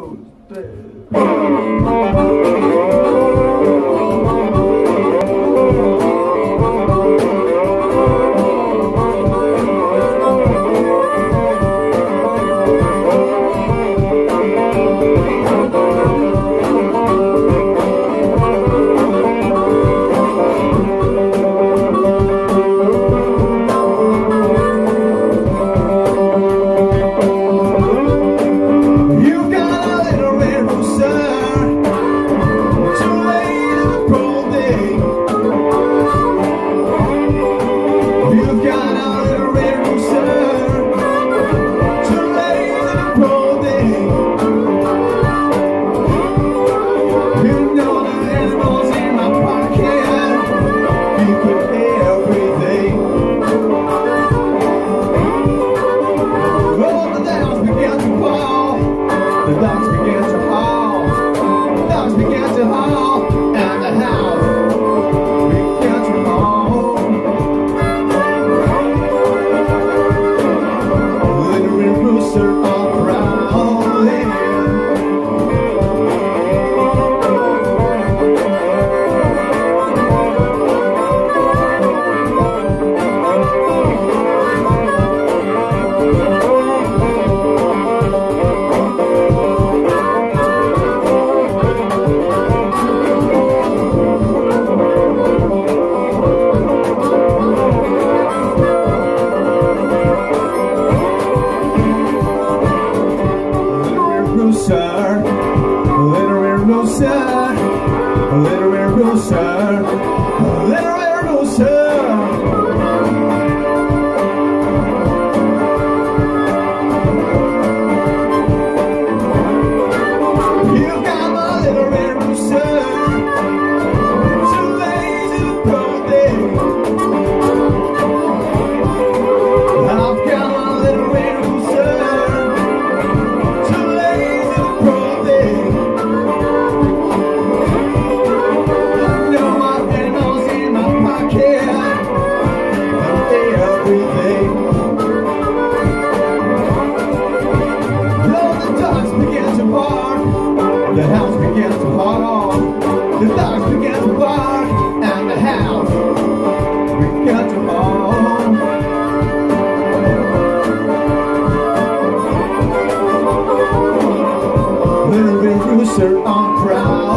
goes down. back. a little red rooster, little red rooster, little red rooster. The house begins to fall. on. The dogs begin to bark, and the house begins to fall. on. Little bit rooster on proud.